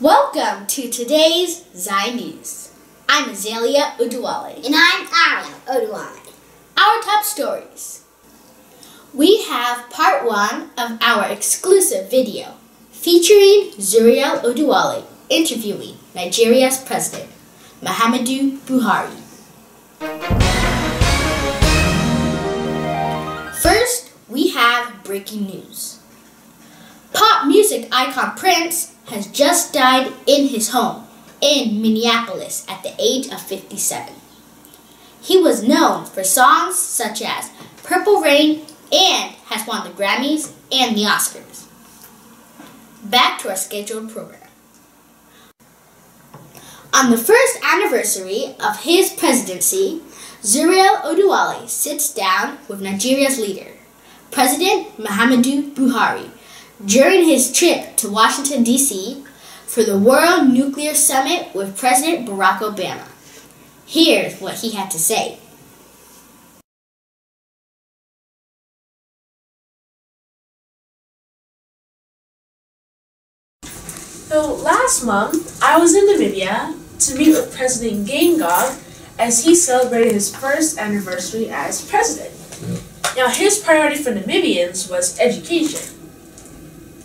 Welcome to today's ZAAI News. I'm Azaliah Oduwole. And I'm Arielle Oduwole. Our top stories. We have part one of our exclusive video featuring Zuriel Oduwole interviewing Nigeria's president, Muhammadu Buhari. First, we have breaking news. Pop music icon Prince has just died in his home in Minneapolis at the age of 57. He was known for songs such as Purple Rain and has won the Grammys and the Oscars. Back to our scheduled program. On the first anniversary of his presidency, Zuriel Oduwole sits down with Nigeria's leader, President Muhammadu Buhari, during his trip to Washington, D.C. for the World Nuclear Summit with President Barack Obama. Here's what he had to say. So last month, I was in Namibia to meet with President Geingob as he celebrated his first anniversary as president. Now, his priority for the Namibians was education.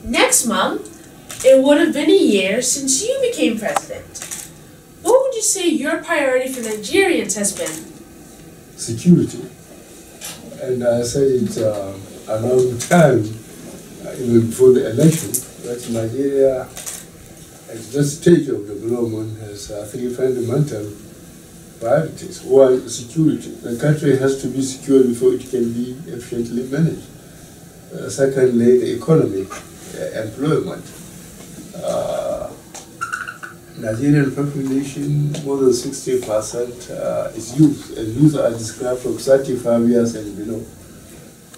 Next month, it would have been a year since you became president. What would you say your priority for Nigerians has been? Security. And I said it uh, a long time, uh, even before the election, that Nigeria, at this stage of development, has uh, three fundamental priorities. One, security. The country has to be secure before it can be efficiently managed. Uh, secondly, the economy employment. Uh, Nigerian population, more than 60% uh, is youth, and youth are described from 35 years and below.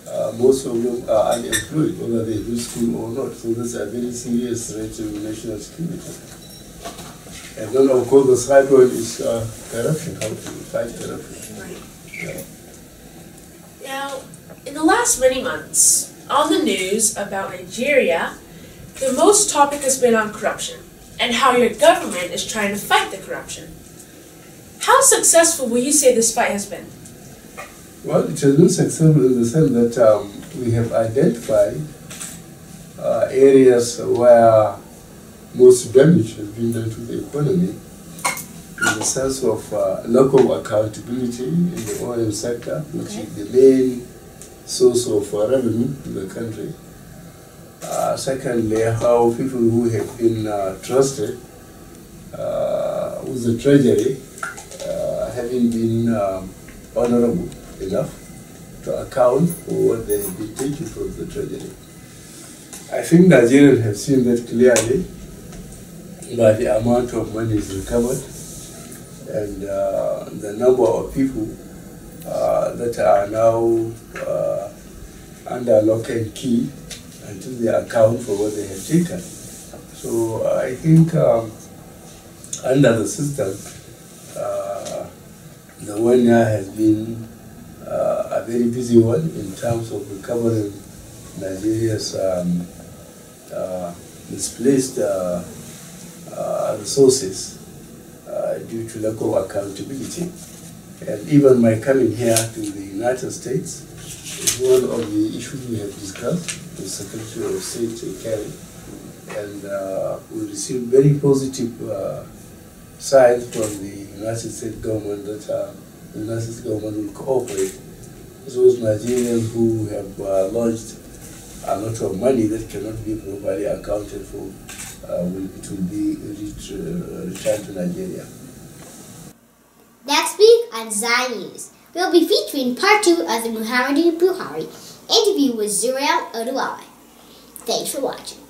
Uh, most of them are unemployed, whether they do school or not. So that's a very serious threat to national security. And then, of course, the third one is uh, corruption, how to fight corruption. Right. Yeah. Now, in the last many months, on the news about Nigeria, the most topic has been on corruption and how your government is trying to fight the corruption. How successful will you say this fight has been? Well, it has been successful in the sense that um, we have identified uh, areas where most damage has been done to the economy in the sense of uh, lack of accountability in the oil sector, which okay. is the main source of revenue in the country. Uh, secondly, how people who have been uh, trusted uh, with the treasury uh, having been um, honorable enough to account for what they have been taking from the treasury. I think Nigerians have seen that clearly by the amount of money is recovered and uh, the number of people that are now uh, under lock and key until they account for what they have taken. So uh, I think um, under the system, uh, the one year has been uh, a very busy one in terms of recovering Nigeria's um, uh, misplaced resources due to lack of accountability. And even my coming here to the United States is one of the issues we have discussed with Secretary of State Kerry. And uh, we received very positive uh, signs from the United States government that uh, the United States government will cooperate those Nigerians who have uh, launched a lot of money that cannot be properly accounted for. Uh, will, it will be uh, returned to Nigeria. On ZAAI News, we'll be featuring part two of the Muhammadu Buhari interview with Zuriel Oduwole. Thanks for watching.